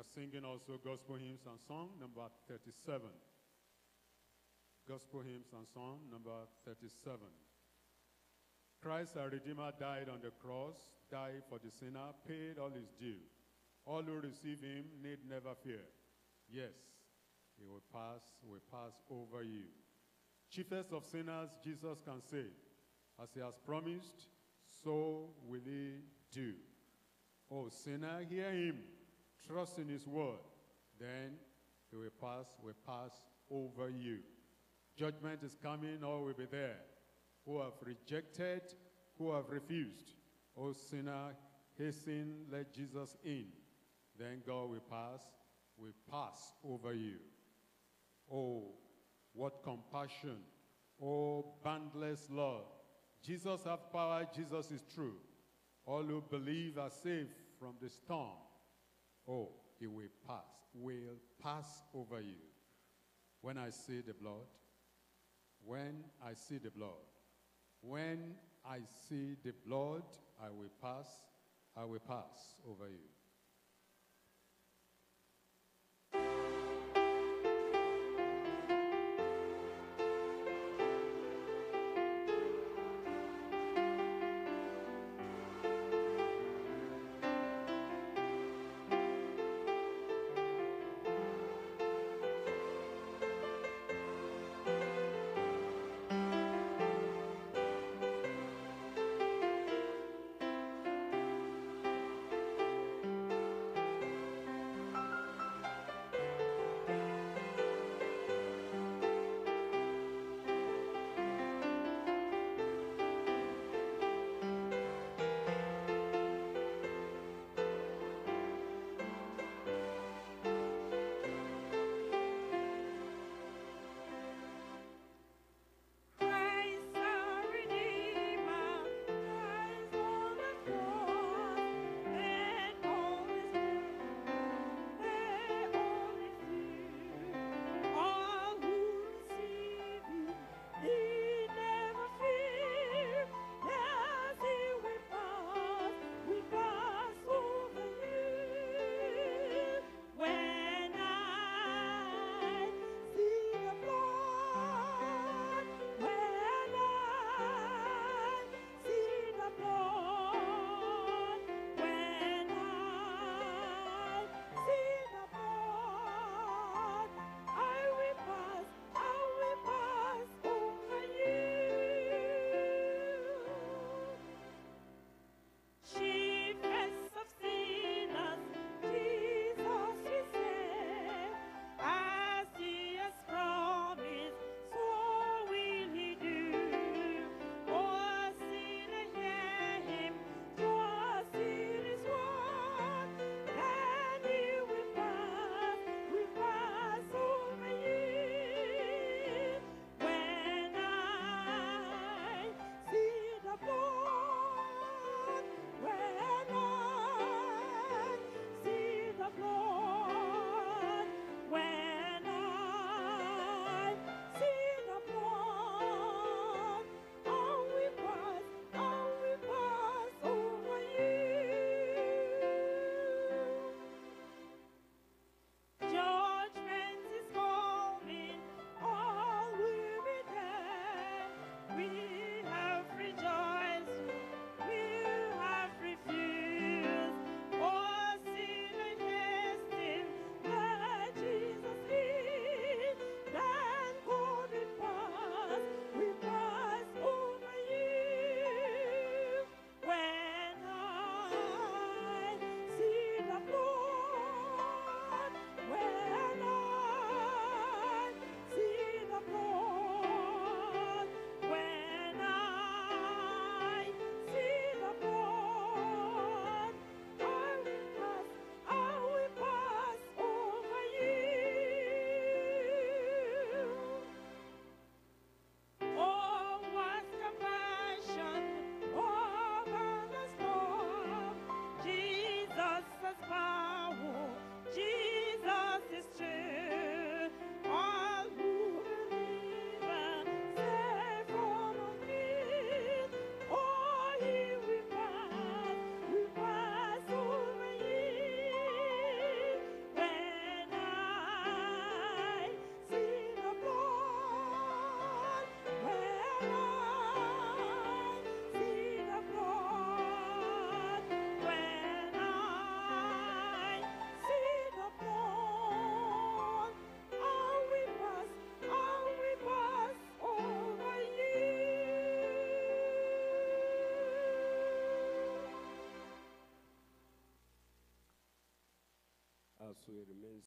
We're singing also gospel hymns and song number 37. Gospel hymns and song number 37. Christ our Redeemer died on the cross, died for the sinner, paid all his due. All who receive him need never fear. Yes, he will pass, will pass over you. Chiefest of sinners, Jesus can save. As he has promised, so will he do. Oh, sinner, hear him. Trust in his word. Then he will pass, will pass over you. Judgment is coming, all will be there. Who have rejected, who have refused. Oh, sinner, hasten, let Jesus in. Then God will pass, will pass over you. Oh, what compassion. Oh, boundless love. Jesus has power, Jesus is true. All who believe are saved from the storm. Oh, he will pass, will pass over you. When I see the blood, when I see the blood, when I see the blood, I will pass, I will pass over you. So it remains